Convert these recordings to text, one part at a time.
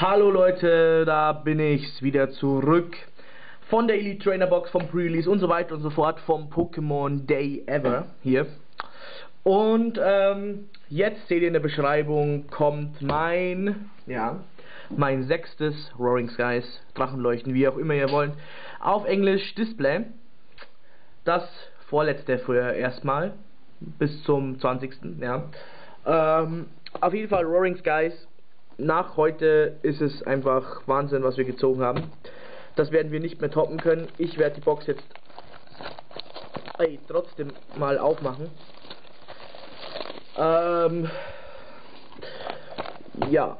Hallo Leute, da bin ich wieder zurück von der Elite Trainer Box, vom Pre-Release und so weiter und so fort vom Pokémon Day Ever hier. Und ähm, jetzt seht ihr in der Beschreibung kommt mein, ja, mein sechstes Roaring Skies Drachenleuchten, wie auch immer ihr wollt, auf Englisch Display. Das vorletzte für erstmal bis zum 20. Ja. Ähm, auf jeden Fall Roaring Skies nach heute ist es einfach Wahnsinn, was wir gezogen haben. Das werden wir nicht mehr toppen können. Ich werde die Box jetzt ey, trotzdem mal aufmachen. Ähm, ja,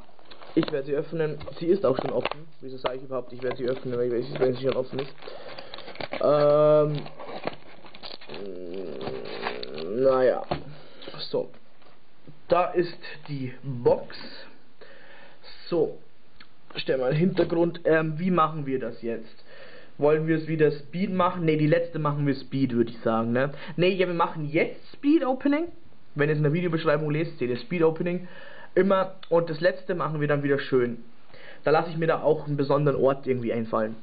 ich werde sie öffnen. Sie ist auch schon offen. Wieso sage ich überhaupt, ich werde sie öffnen, wenn sie schon offen ist? Ähm, naja, so. Da ist die Box. So, stell mal Hintergrund. Ähm, wie machen wir das jetzt? Wollen wir es wieder Speed machen? Ne, die letzte machen wir Speed, würde ich sagen. Ne, ne ja, wir machen jetzt Speed Opening. Wenn ihr es in der Videobeschreibung lest, seht ihr Speed Opening. Immer. Und das letzte machen wir dann wieder schön. Da lasse ich mir da auch einen besonderen Ort irgendwie einfallen.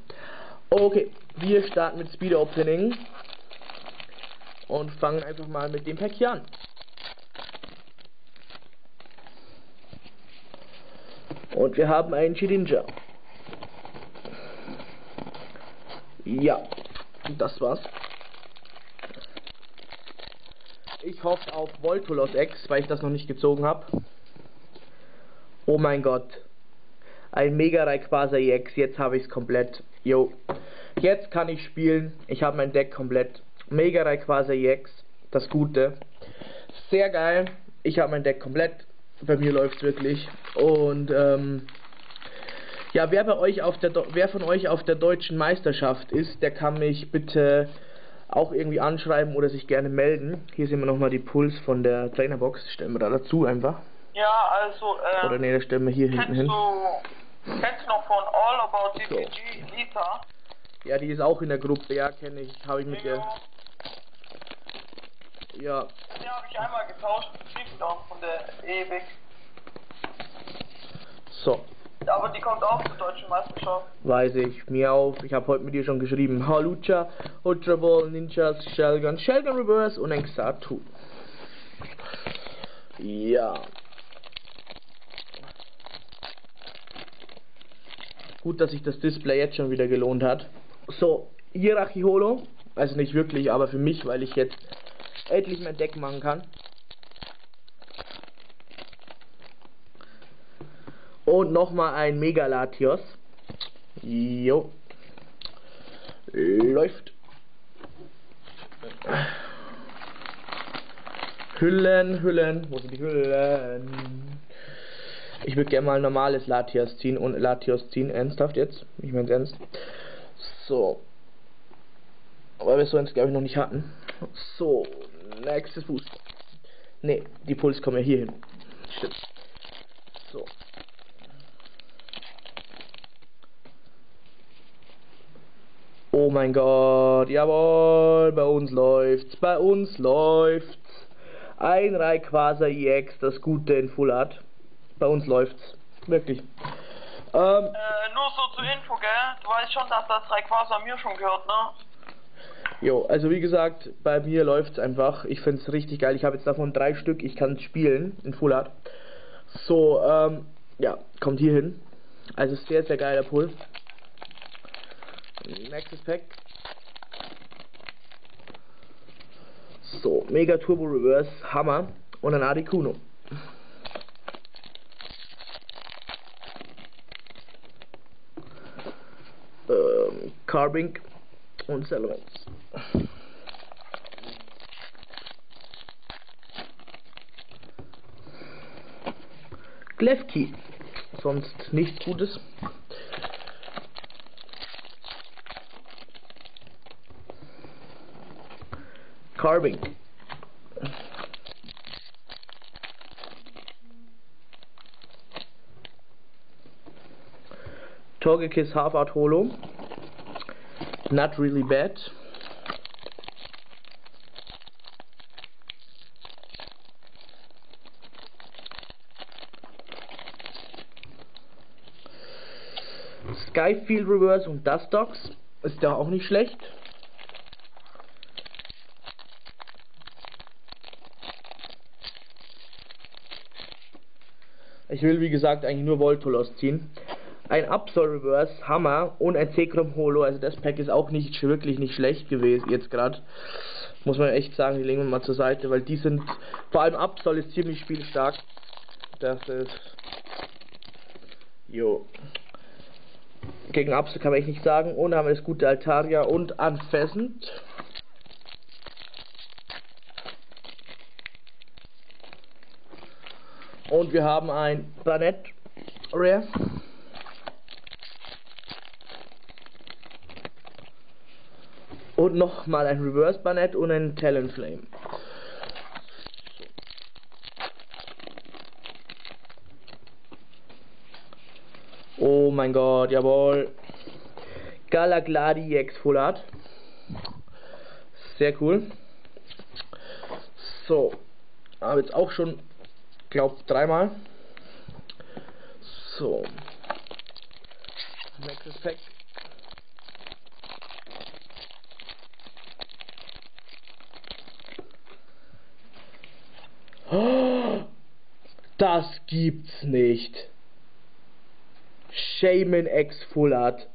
Okay, wir starten mit Speed Opening. Und fangen einfach mal mit dem Pack hier an. Und wir haben einen Chirinja. Ja, das war's. Ich hoffe auf Voltolos X, weil ich das noch nicht gezogen habe. Oh mein Gott. Ein Mega Rayquaza EX, jetzt habe ich es komplett. Jo. Jetzt kann ich spielen. Ich habe mein Deck komplett. Mega Rayquaza EX, das Gute. Sehr geil. Ich habe mein Deck komplett bei mir läuft wirklich. Und ähm, ja, wer bei euch auf der wer von euch auf der deutschen Meisterschaft ist, der kann mich bitte auch irgendwie anschreiben oder sich gerne melden. Hier sehen wir nochmal die Puls von der Trainerbox. Stellen wir da dazu einfach. Ja, also ähm, Oder nee, das stellen wir hier hinten hin. Du, kennst du noch von All About DPG so. Lisa? Ja, die ist auch in der Gruppe, ja, kenne ich. Habe ich mit der ja. Den habe ich einmal getauscht mit Shiftdown von der Ewig. So. Aber die kommt auch zur deutschen Meisterschaft. Weiß ich, mir auf. Ich habe heute mit dir schon geschrieben. Halucha, Ultra Ball, Ninjas, Shellgun, Shellgun Reverse und Exatu. Ja. Gut, dass sich das Display jetzt schon wieder gelohnt hat. So, Hierarchie Holo. Also nicht wirklich, aber für mich, weil ich jetzt endlich mein Deck machen kann. Und nochmal ein Megalatios. Jo. Läuft. Hüllen, Hüllen. Wo sind die Hüllen? Ich würde gerne mal ein normales Latios ziehen und Latios ziehen. Ernsthaft jetzt? Ich meine ernst. So. Weil wir es so glaube ich noch nicht hatten. So, nächstes Boost. Ne, die Puls kommen ja hier hin. Stimmt. So. Oh mein Gott, jawohl, bei uns läuft's, bei uns läuft's. Ein Rayquaza EX, das Gute in Full Art. Bei uns läuft's, wirklich. Ähm, äh, nur so zur Info, gell? Du weißt schon, dass das Rayquaza mir schon gehört, ne? Jo, also wie gesagt, bei mir läuft es einfach. Ich finde es richtig geil. Ich habe jetzt davon drei Stück. Ich kann es spielen in Full Art. So, ähm, ja, kommt hier hin. Also sehr, sehr geiler Pull. Nächstes Pack. So, Mega Turbo Reverse, Hammer und ein Articuno. Ähm, Carbink und Settlements. Glefki. Sonst nichts Gutes. Carving. Togekiss Half Art Holo. Not really bad. Skyfield Reverse und Dustox. Ist ja auch nicht schlecht. Ich will wie gesagt eigentlich nur Voltolos ziehen. Ein Absol Reverse, Hammer und ein Zekrom Holo. Also das Pack ist auch nicht wirklich nicht schlecht gewesen jetzt gerade. Muss man echt sagen, die legen wir mal zur Seite, weil die sind, vor allem Absol ist ziemlich spielstark. Das ist, jo. Gegen Absol kann man echt nicht sagen. Und haben wir das gute Altaria und Unpheasant. Und wir haben ein Planet Rare. Und nochmal ein Reverse Barnett und ein Talonflame. Oh mein Gott, jawohl. Galagladi Exfolat. Sehr cool. So. Aber jetzt auch schon glaube dreimal. So. Nächstes Pack. das gibt's nicht. Shaman X Full Art.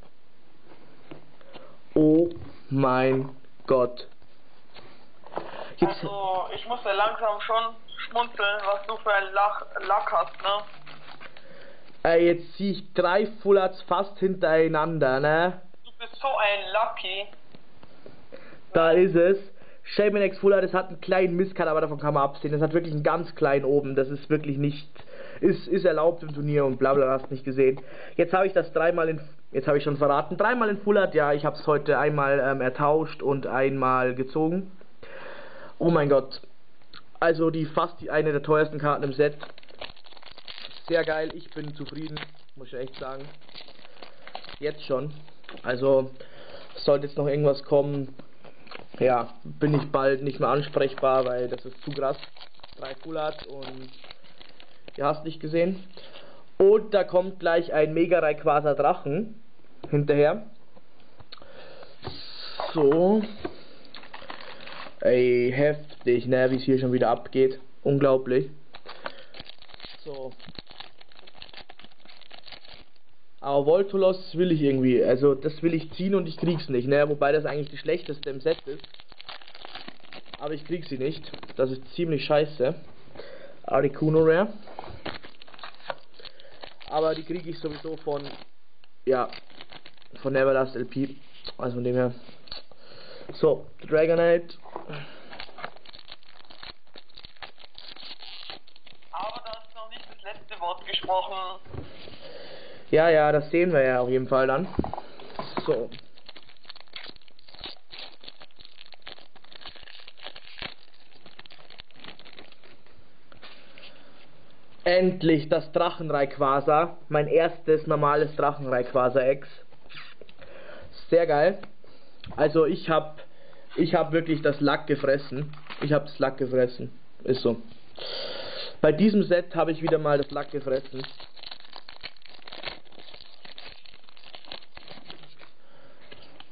Oh mein Gott. Jetzt also, ich muss ja langsam schon schmunzeln, was du für ein Lach Lack hast, ne? Äh, jetzt zieh ich drei Fullats fast hintereinander, ne? Du bist so ein Lucky. Da ist es. Shaman X Fuller, das hat einen kleinen Misscut, aber davon kann man absehen. Das hat wirklich einen ganz kleinen oben. Das ist wirklich nicht, ist, ist erlaubt im Turnier und bla bla, hast nicht gesehen. Jetzt habe ich das dreimal in, jetzt habe ich schon verraten, dreimal in Fullert. Ja, ich habe es heute einmal ähm, ertauscht und einmal gezogen. Oh mein Gott, also die fast die eine der teuersten Karten im Set. Sehr geil, ich bin zufrieden, muss ich echt sagen. Jetzt schon. Also sollte jetzt noch irgendwas kommen, ja, bin ich bald nicht mehr ansprechbar, weil das ist zu krass. Drei Fulat und ihr hast nicht gesehen. Und da kommt gleich ein Mega Rayquaza Drachen hinterher. So. Ey, heftig, ne, wie es hier schon wieder abgeht. Unglaublich. So. Aber Voltolos will ich irgendwie, also das will ich ziehen und ich krieg's nicht, ne, wobei das eigentlich die schlechteste im Set ist. Aber ich krieg sie nicht. Das ist ziemlich scheiße. Articuno Rare. Aber die kriege ich sowieso von, ja, von Everlast LP. Also von dem her. So, Dragonite. Aber da ist noch nicht das letzte Wort gesprochen. Ja, ja, das sehen wir ja auf jeden Fall dann. So. Endlich das Drachenreiquasa. Mein erstes normales Drachenreiquasa-Ex. Sehr geil. Also ich hab, ich hab wirklich das Lack gefressen. Ich hab das Lack gefressen. Ist so. Bei diesem Set habe ich wieder mal das Lack gefressen.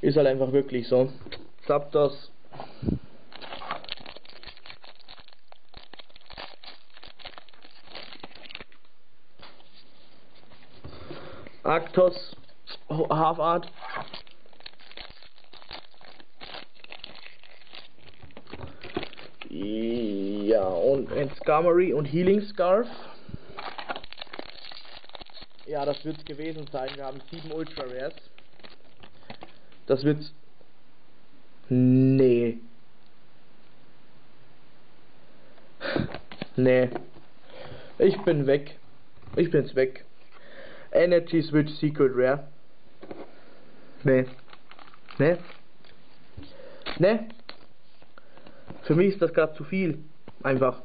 Ist halt einfach wirklich so. Zapdos. Actos. Half Art. Ja, und Skarmory und Healing Scarf. Ja, das wird es gewesen sein. Wir haben sieben Ultra Rares. Das wird. Nee. Nee. Ich bin weg. Ich bin's weg. Energy Switch Secret Rare. Nee. Nee. Nee. Für mich ist das gerade zu viel. Einfach.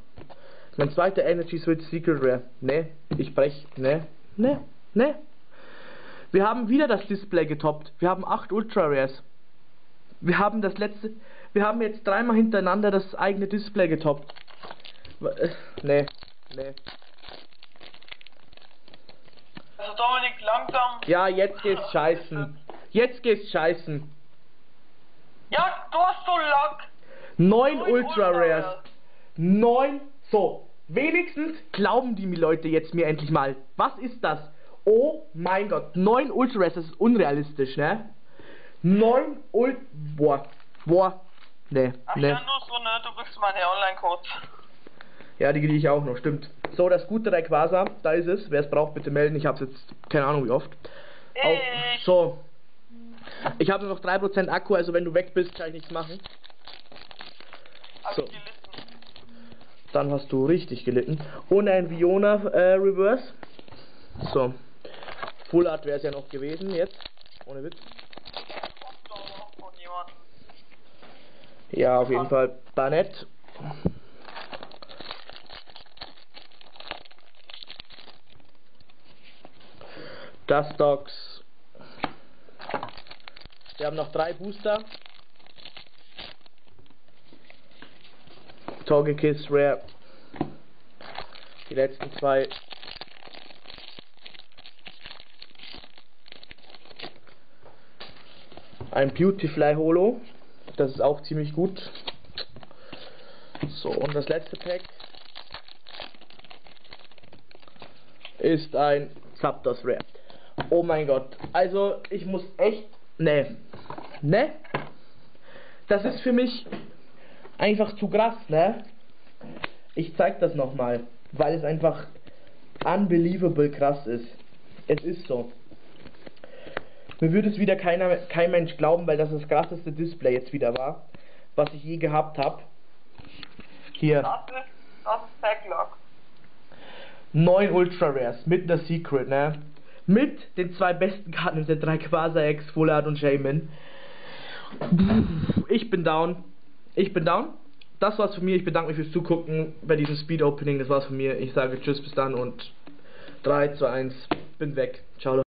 Mein zweiter Energy Switch Secret Rare. Ne, ich brech. Ne, ne, ne. Wir haben wieder das Display getoppt. Wir haben 8 Ultra Rares. Wir haben das letzte. Wir haben jetzt dreimal hintereinander das eigene Display getoppt. Ne, ne. Also Dominik, langsam. Ja, jetzt geht's scheißen. Jetzt geht's scheißen. Ja, du hast so Lack. Neun Ultra Rares. Neun. So, wenigstens glauben die mir Leute jetzt mir endlich mal. Was ist das? Oh mein Gott, neun Ultra Rares, das ist unrealistisch, ne? Neun Ult... Boah, boah. Ne, Ach ne. ja, nur so, ne? Du bist meine Online-Code. Ja, die kriege ich auch noch, stimmt. So, das gute Rayquaza, da ist es. Wer es braucht, bitte melden. Ich habe jetzt keine Ahnung wie oft. Au- Ich. so. Ich habe noch 3% Akku, also wenn du weg bist, kann ich nichts machen. So. Dann hast du richtig gelitten. Ohne ein Viona äh, Reverse. So. Full Art wäre es ja noch gewesen jetzt. Ohne Witz. Ja, auf jeden Fall. Barnett. Dogs. Wir haben noch drei Booster. Togekiss Rare. Die letzten zwei. Ein Beautyfly Holo. Das ist auch ziemlich gut. So, und das letzte Pack ist ein Zapdos Rare. Oh mein Gott. Also, ich muss echt. Ne. Ne? Das ist für mich einfach zu krass, ne? Ich zeig das nochmal, weil es einfach unbelievable krass ist. Es ist so. Mir würde es wieder keiner, kein Mensch glauben, weil das das krasseste Display jetzt wieder war, was ich je gehabt habe. Hier, Das ist, das ist Backlog. 9 Ultra Rares mit der Secret, ne? Mit den zwei besten Karten mit den drei Quasar X, Full Art und Shaman. Ich bin down. Ich bin down. Das war's von mir. Ich bedanke mich fürs Zugucken bei diesem Speed Opening. Das war's von mir. Ich sage Tschüss, bis dann und 3, 2, 1, bin weg. Ciao.